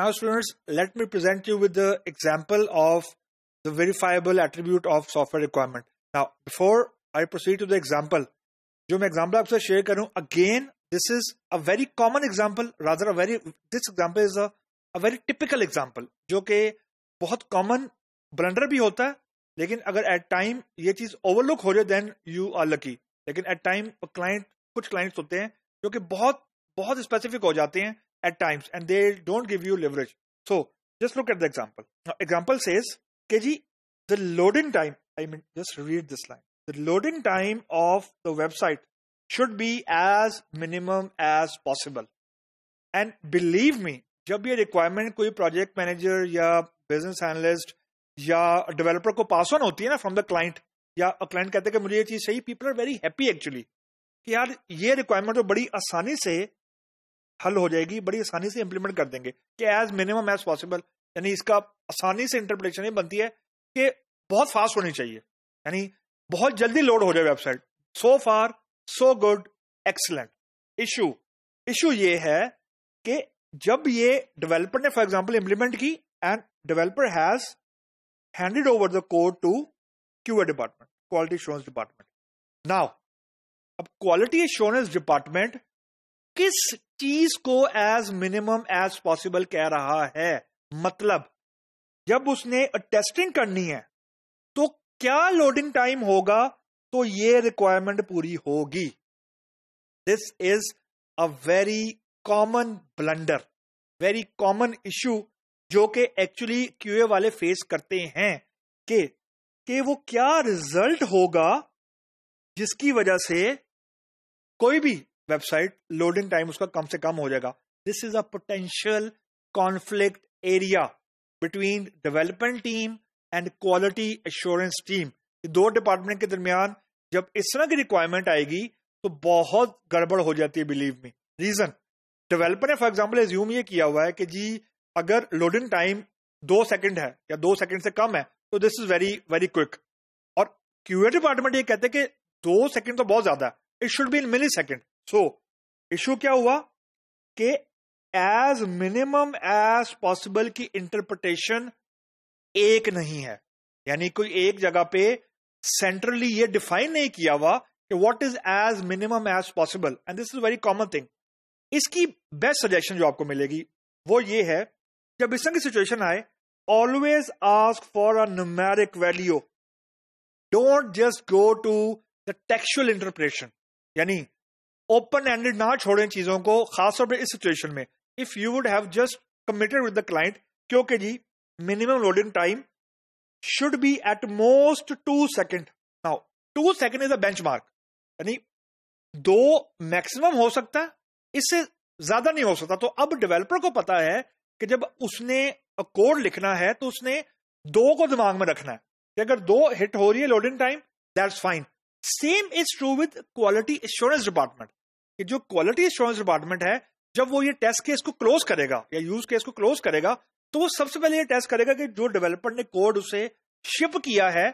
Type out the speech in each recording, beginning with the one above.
Now, students, let me present you with the example of the verifiable attribute of software requirement. Now, before I proceed to the example, जो मैं example आपसे share करूँ again this is a very common example rather a very this example is a very typical example जो कि बहुत common blunder भी होता है लेकिन अगर एट टाइम ये चीज़ ओवरलुक हो जाए देन यू आर लकी लेकिन एट टाइम क्लाइंट कुछ क्लाइंट्स होते हैं जो कि बहुत बहुत स्पेसिफिक हो जाते हैं at times and they don't give you leverage. So just look at the example. Now, example says, KG, the loading time, I mean, just read this line. The loading time of the website should be as minimum as possible. And believe me, जब ये requirement कोई project manager या business analyst या developer को pass on होती है ना from the client या क्लाइंट कहते हैं कि मुझे ये चीज सही people are very happy actually कि यार ये रिक्वायरमेंट तो बड़ी आसानी से हल हो जाएगी, बड़ी आसानी से इंप्लीमेंट कर देंगे। कि एज मिनिमम एज पॉसिबल यानी इसका आसानी से इंटरप्रिटेशन ये बनती है कि बहुत फास्ट होनी चाहिए। यानी बहुत जल्दी लोड हो जाए website so far so good excellent issue issue ये है कि जब ये डेवलपर ने फॉर एग्ज़ाम्पल इंप्लीमेंट की and developer has handed over the code to QA department quality assurance department now अब क्वालिटी एश्योरेंस डिपार्टमेंट किस चीज़ को एज मिनिमम एज पॉसिबल कह रहा है? मतलब जब उसने टेस्टिंग करनी है तो क्या लोडिंग टाइम होगा? तो ये रिक्वायरमेंट पूरी होगी। This is a very common blunder very common issue जो कि एक्चुअली क्यूए वाले फेस करते हैं कि कि वो क्या रिज़ल्ट होगा जिसकी वजह से कोई भी वेबसाइट लोडिंग टाइम उसका कम से कम हो जाएगा। This is a potential conflict area between development team and quality assurance team दो डिपार्टमेंट के दरमियान जब इस तरह की रिक्वायरमेंट आएगी तो बहुत गड़बड़ हो जाती है बिलीव में रीजन डेवलपर ने फॉर एग्ज़ाम्पल एज्यूम ये किया हुआ है कि जी, अगर लोडिंग टाइम दो सेकंड है या दो सेकंड से कम है तो this is very very quick और क्यूए डिपार्टमेंट ये कहते हैं कि दो सेकंड तो बहुत ज़्यादा है। It should be in millisecond so issue क्या हुआ? कि एज मिनिमम एज पॉसिबल की इंटरप्रिटेशन एक नहीं है। यानी कोई एक जगह पे सेंट्रली ये डिफाइन नहीं किया हुआ कि what is as minimum as possible and this is very common thing इसकी बेस्ट सजेशन जो आपको मिलेगी, वो ये है, जब इस तरह की सिचुएशन आए always ask for a numeric value don't just go to the textual interpretation यानी ओपन एंडेड ना छोड़ें चीज़ों को, खासतौर पर इस सिचुएशन में। If you would have just committed with the client क्योंकि जी minimum loading time should be at most two second now two second is a benchmark यानी दो मैक्सिमम हो सकता है, इससे ज़्यादा नहीं हो सकता। तो अब डेवलपर को पता है कि जब उसने कोड लिखना है तो उसने दो को दिमाग में रखना है। कि अगर दो हिट हो रही है loading time that's fine same is true with quality assurance department कि जो क्वालिटी एश्योरेंस डिपार्टमेंट है, जब वो ये टेस्ट केस को क्लोज करेगा, या यूज़ केस को क्लोज करेगा तो वो सबसे पहले ये टेस्ट करेगा कि जो डेवलपर ने कोड उसे शिप किया है,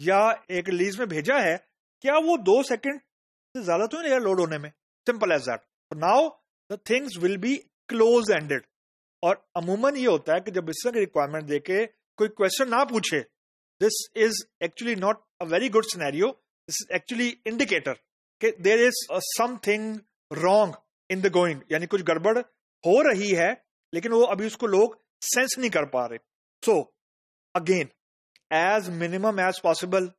या एक रिलीज़ में भेजा है, क्या वो दो सेकंड से ज़्यादा तो नहीं लगेगा लोड होने में? Simple as that now the things will be close ended और अमूमन ये होता है कि जब इस तरह की रिक्वायरमेंट देके कोई क्वेश्चन ना पूछे this is actually not a very good scenario this is actually indicator कि there is something wrong in the going यानी कुछ गड़बड़ हो रही है, लेकिन वो अभी उसको लोग सेंस नहीं कर पा रहे. So again as minimum as possible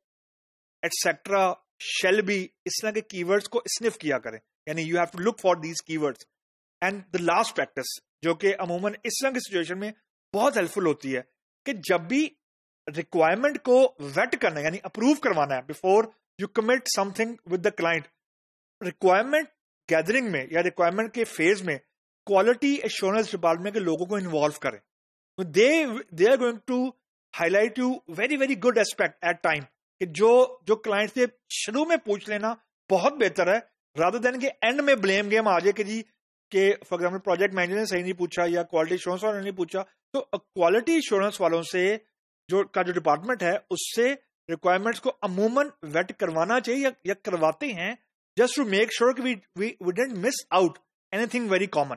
etcetera shall be इस तरह के कीवर्ड्स को स्निफ किया करें. यानी you have to look for these keywords and the last practice जो कि अमूमन इस तरह की सिचुएशन में बहुत हेल्पफुल होती है, कि जब भी रिक्वायरमेंट को वेट करना यानी अप्रूव करवाना है before you commit something with the client requirement gathering में या रिक्वायरमेंट के फ़ेज़ में क्वालिटी एश्योरेंस डिपार्टमेंट के लोगों को इन्वॉल्व करें। They they are going to highlight you very very good aspect at time कि जो जो क्लाइंट से शुरू में पूछ लेना बहुत बेहतर है रादर देन के एंड में ब्लेम गेम आ जाए कि जी, के फॉर एग्ज़ाम्पल प्रोजेक्ट मैनेजर ने सही नहीं पूछा या क्वालिटी इंश्योरेंस वालों ने नहीं पूछा तो क्वालिटी इंश्योरेंस वालों से जो, का जो डिपार्टमेंट है, उससे रिक्वायरमेंट्स को अमूमन वेट करवाना चाहिए या, या करवाते हैं just to make sure we we we didn't miss out anything very common